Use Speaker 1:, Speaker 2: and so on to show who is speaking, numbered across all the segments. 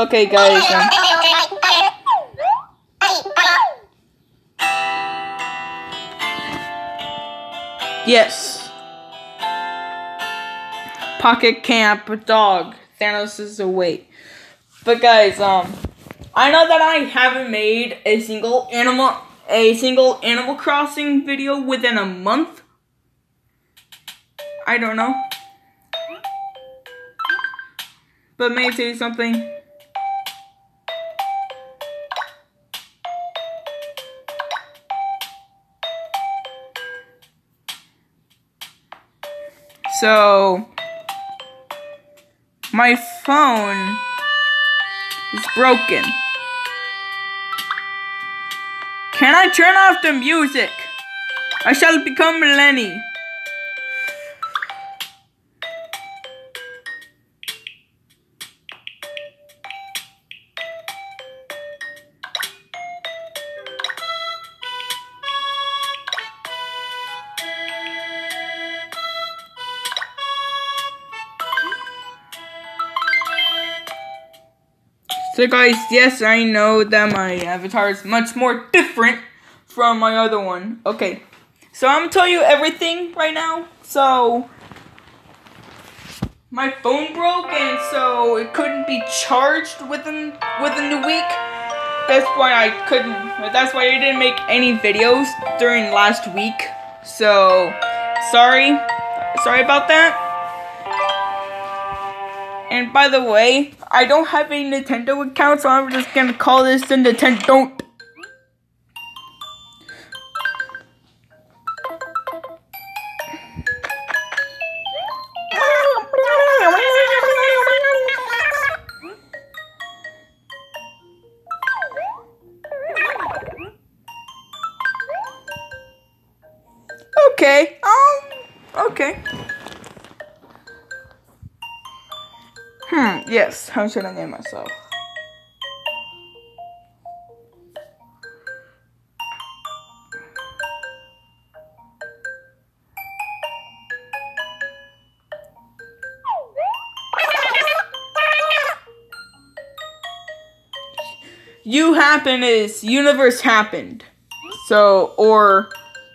Speaker 1: Okay, guys. Yes. Pocket Camp Dog. Thanos is away. But guys, um, I know that I haven't made a single animal, a single Animal Crossing video within a month. I don't know. But may I say something? So, my phone is broken. Can I turn off the music? I shall become Lenny. So guys, yes, I know that my avatar is much more different from my other one. Okay, so I'm gonna tell you everything right now. So, my phone broke and so it couldn't be charged within within the week. That's why I couldn't, that's why I didn't make any videos during last week. So, sorry, sorry about that. And by the way, I don't have a Nintendo account, so I'm just gonna call this the Nintendo. Okay. Um. Okay. Yes. How should I name myself? You happen is universe happened. So, or,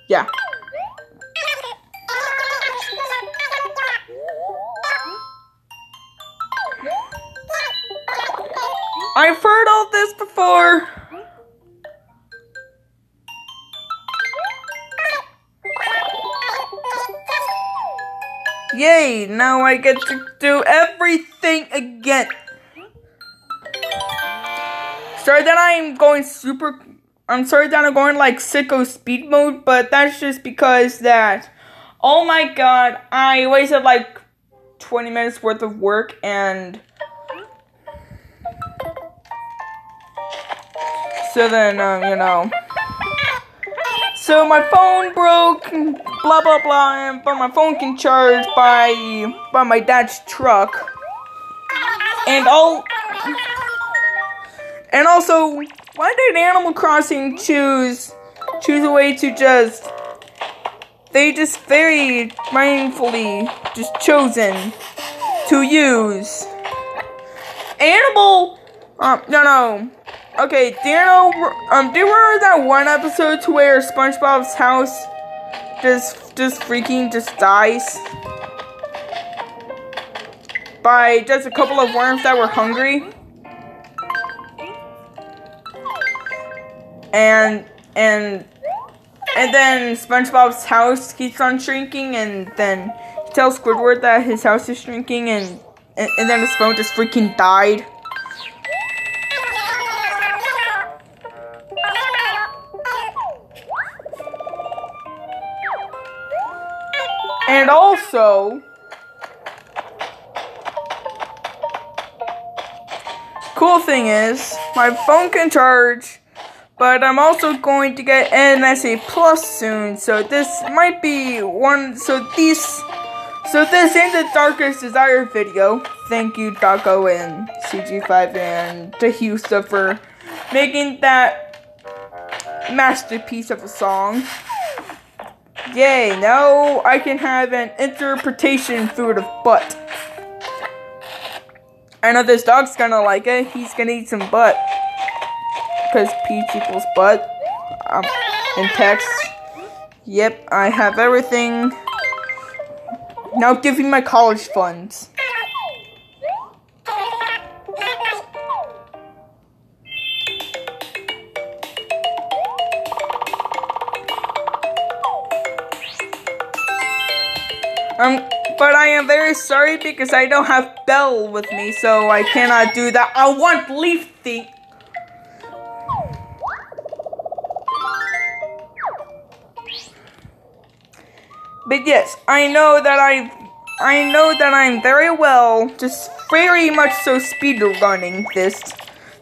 Speaker 1: yeah. I've heard all this before. Yay, now I get to do everything again. Sorry that I'm going super, I'm sorry that I'm going like sicko speed mode, but that's just because that, oh my god, I wasted like 20 minutes worth of work and So then, um, you know. So my phone broke, blah blah blah, but my phone can charge by by my dad's truck. And all And also, why did Animal Crossing choose choose a way to just they just very mindfully just chosen to use animal um no no Okay, do you know, um, do you remember that one episode to where SpongeBob's house just, just freaking just dies? By just a couple of worms that were hungry? And, and, and then SpongeBob's house keeps on shrinking and then he tells Squidward that his house is shrinking and, and, and then his phone just freaking died. And also, cool thing is, my phone can charge, but I'm also going to get NSA Plus soon, so this might be one, so these, so this ain't the Darkest Desire video. Thank you, Taco and CG5 and Tahusa for making that masterpiece of a song. Yay, now I can have an interpretation through the butt. I know this dog's gonna like it. He's gonna eat some butt. Because peach equals butt. Um, in text. Yep, I have everything. Now give me my college funds. Um, but I am very sorry because I don't have Bell with me, so I cannot do that. I want Leaf Thief. But yes, I know that I, I know that I'm very well, just very much so speed running this.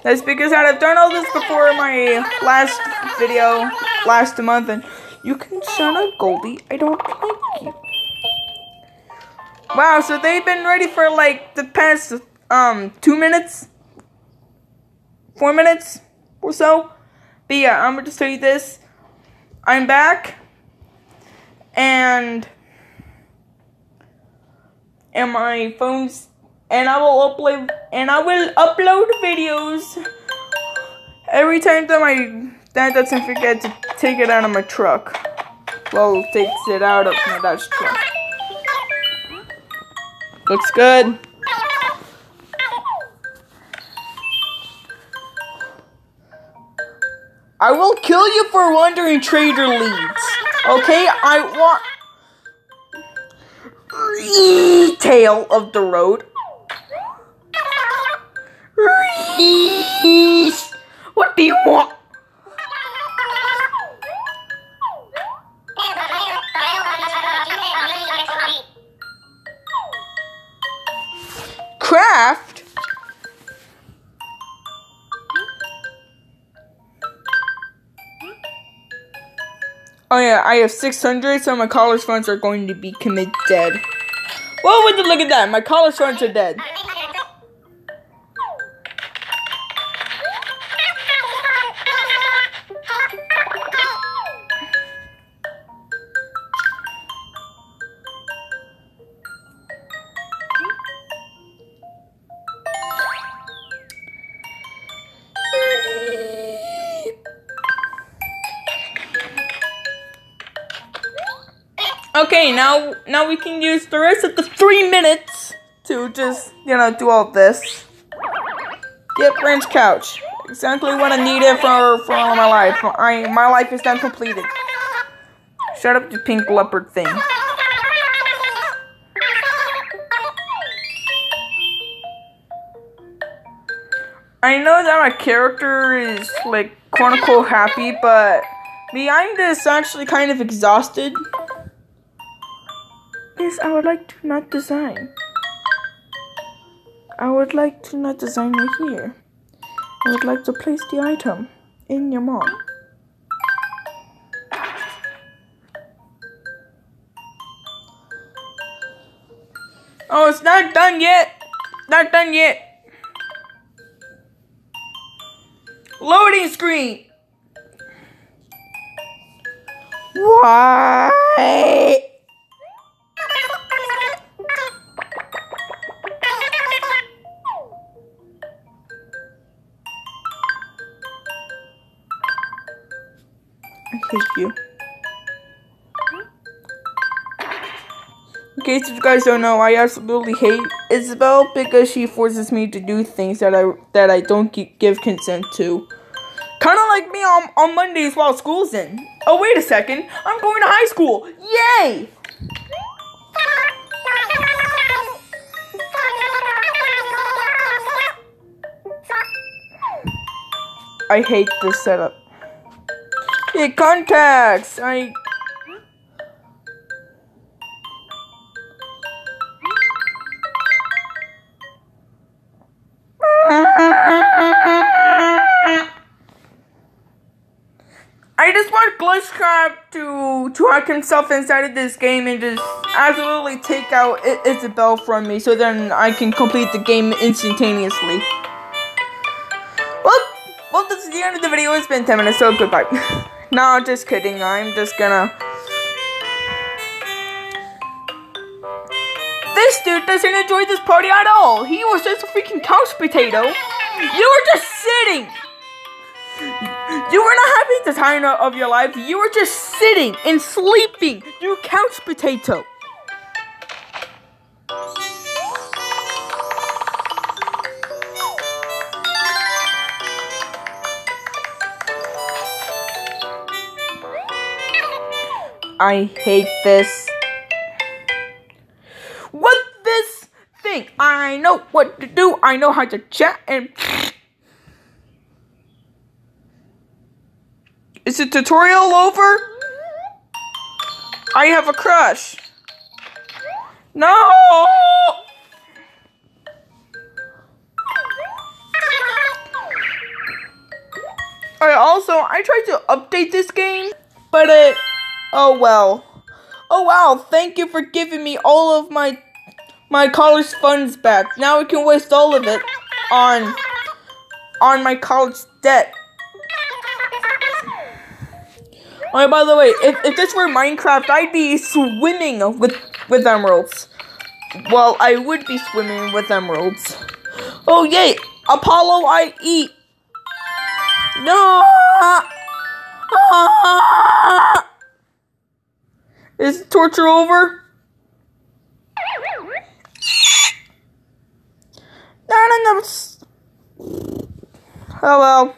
Speaker 1: That's because I have done all this before my last video last month, and you can shut up, Goldie. I don't like you. Wow, so they've been ready for like the past um two minutes, four minutes or so. But yeah, I'm gonna just tell you this. I'm back, and and my phone's and I will upload and I will upload videos every time that my dad doesn't forget to take it out of my truck. Well, takes it out of my dad's truck. Looks good. I will kill you for wandering trader leads. Okay, I want tail of the road. What do you want? Craft? Oh yeah, I have 600, so my college funds are going to be committed dead. Well, would you look at that? My college funds are dead. Okay, now now we can use the rest of the three minutes to just, you know, do all this. Get ranch couch. Exactly what I needed for, for all my life. I my life is done completed. Shut up, you pink leopard thing. I know that my character is like quote unquote happy, but I'm just actually kind of exhausted. Yes, I would like to not design. I would like to not design right here. I would like to place the item in your mom. Oh, it's not done yet. Not done yet. Loading screen. Why? Hate you. In case you guys don't know, I absolutely hate Isabelle because she forces me to do things that I that I don't give consent to. Kind of like me on, on Mondays while school's in. Oh, wait a second. I'm going to high school. Yay! I hate this setup. Hey, contacts! I... I just want Glitchcraft to to hack himself inside of this game and just absolutely take out I Isabelle from me so then I can complete the game instantaneously. Well, well, this is the end of the video. It's been 10 minutes, so goodbye. no, just kidding. I'm just gonna... This dude doesn't enjoy this party at all. He was just a freaking couch potato. You were just sitting. You were not having the time of your life. You were just sitting and sleeping. You couch potato. I hate this. What this thing? I know what to do. I know how to chat and. Is the tutorial over? I have a crush. No! I also I tried to update this game, but it Oh well. Oh wow, thank you for giving me all of my my college funds back. Now I can waste all of it on on my college debt. Oh, by the way, if, if this were Minecraft, I'd be swimming with with emeralds. Well, I would be swimming with emeralds. Oh yay, Apollo, I eat. No. Ah! Is torture over? No, no, no. Oh well.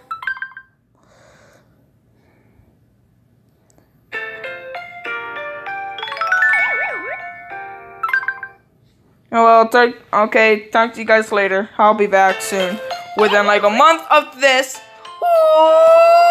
Speaker 1: Oh well, th okay, talk to you guys later. I'll be back soon. Within like a month of this. Ooh.